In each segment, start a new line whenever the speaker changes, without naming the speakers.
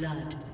Blood.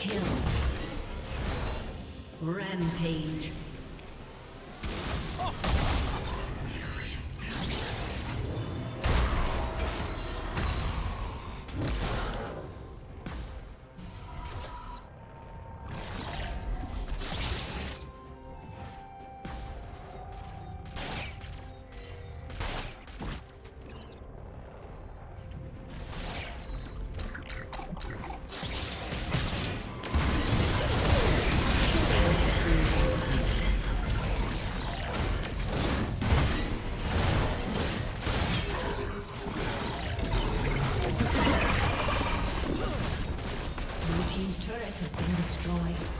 Kill. Rampage. Bye.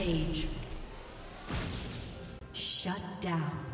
Rampage. Shut down.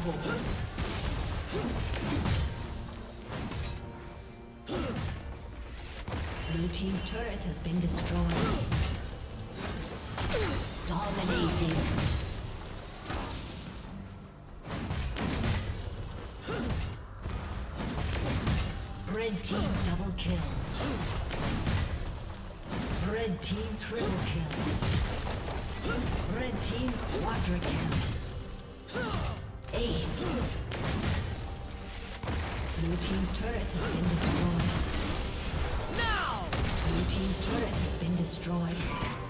Unstoppable. Blue Team's turret has been destroyed. Dominating. Red team double kill. Red team triple kill. Red team quadra kill. Blue Team's turret has been destroyed. Now! Blue Team's turret has been destroyed.